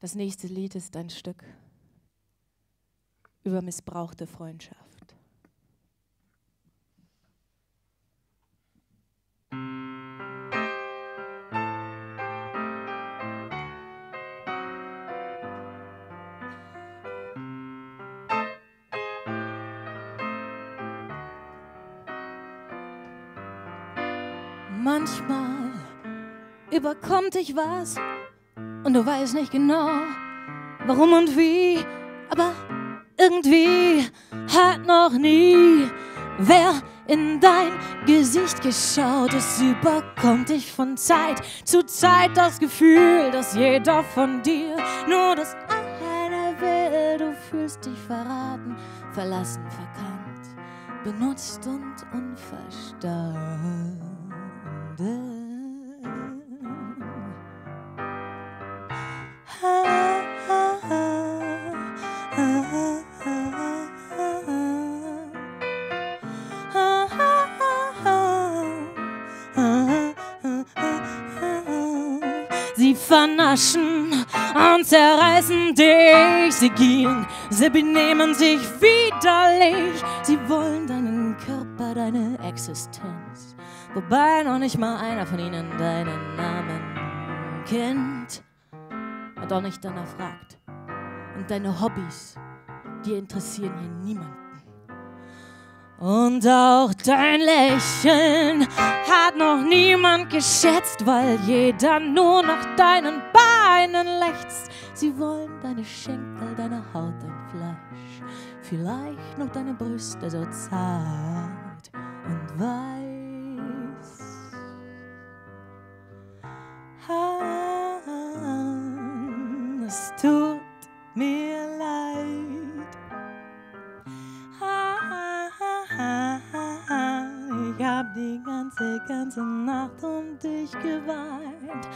Das nächste Lied ist ein Stück über missbrauchte Freundschaft. Manchmal überkommt dich was und du weißt nicht genau, warum und wie, aber irgendwie hat noch nie wer in dein Gesicht geschaut. Es überkommt dich von Zeit zu Zeit das Gefühl, dass jeder von dir nur das eine will. Du fühlst dich verraten, verlassen, verkannt, benutzt und unverstanden. Vernaschen und zerreißen dich, sie gehen, sie benehmen sich widerlich, sie wollen deinen Körper, deine Existenz, wobei noch nicht mal einer von ihnen deinen Namen kennt und auch nicht danach fragt. Und deine Hobbys, die interessieren hier niemanden. Und auch dein Lächeln hat noch niemand geschätzt, weil jeder nur nach deinen Beinen lechzt. Sie wollen deine Schenkel, deine Haut, dein Fleisch, vielleicht noch deine Brüste so zart und weiß. Ah, es ganze, Nacht um dich geweint.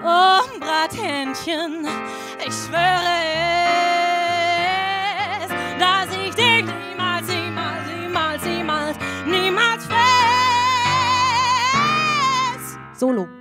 Oh, Brathändchen, ich schwöre es, dass ich dich niemals, niemals, niemals, niemals, niemals fress. Solo.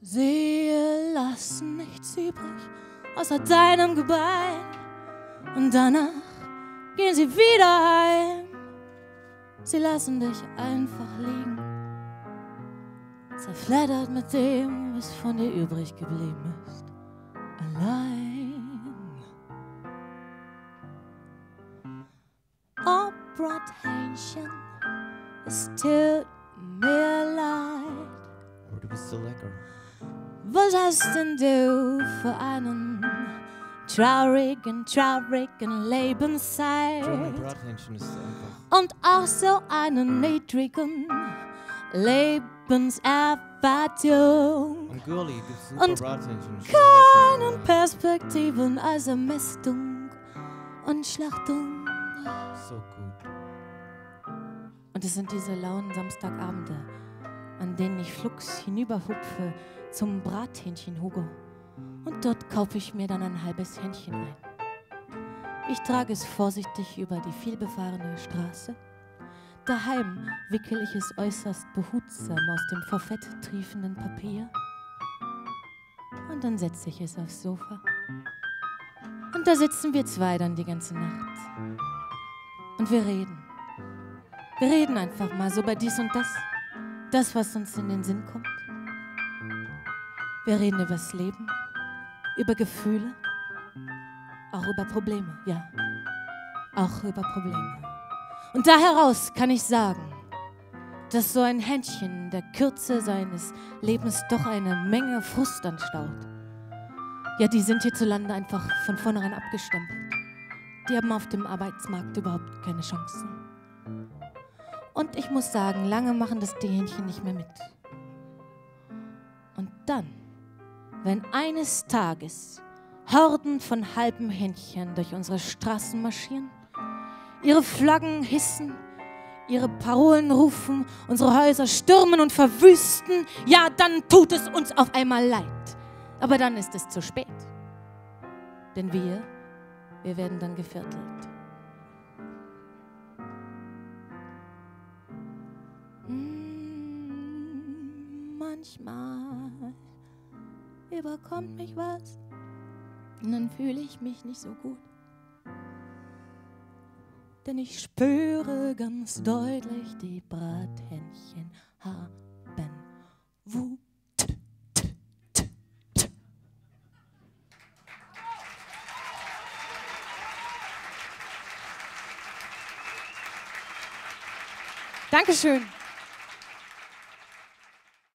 Sie lassen nichts übrig außer deinem Gebein. Und danach gehen sie wieder heim. Sie lassen dich einfach liegen, zerfleddert mit dem, was von dir übrig geblieben ist. Allein. Oh, Brathähnchen, es tut mir leid. Aber du bist so lecker. Was hast denn du für einen traurigen, traurigen Lebenszeit? Und auch so einen niedrigen Lebenserwartung. Und Keinen. Perspektiven als Ermästung und Schlachtung. So gut. Und es sind diese lauen Samstagabende, an denen ich flugs hinüberhupfe zum Brathähnchen Hugo. Und dort kaufe ich mir dann ein halbes Hähnchen ein. Ich trage es vorsichtig über die vielbefahrene Straße. Daheim wickel ich es äußerst behutsam aus dem vor Fett triefenden Papier. Und dann setze ich es aufs Sofa Und da sitzen wir zwei dann die ganze Nacht. Und wir reden. Wir reden einfach mal so bei dies und das. Das, was uns in den Sinn kommt. Wir reden über das Leben, über Gefühle, auch über Probleme, ja. Auch über Probleme. Und da heraus kann ich sagen, dass so ein Händchen in der Kürze seines Lebens doch eine Menge Frust anstaut. Ja, die sind hierzulande einfach von vornherein abgestempelt. Die haben auf dem Arbeitsmarkt überhaupt keine Chancen. Und ich muss sagen, lange machen das die Hähnchen nicht mehr mit. Und dann, wenn eines Tages Horden von halben Händchen durch unsere Straßen marschieren, ihre Flaggen hissen, ihre Parolen rufen, unsere Häuser stürmen und verwüsten, ja, dann tut es uns auf einmal leid. Aber dann ist es zu spät. Denn wir, wir werden dann geviertelt. Überkommt mich was und dann fühle ich mich nicht so gut. Denn ich spüre ganz deutlich, die Brathähnchen haben Wut. Dankeschön.